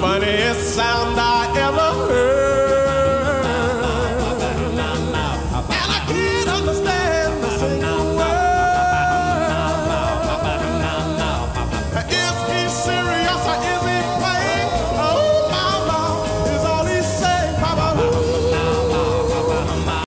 funniest sound I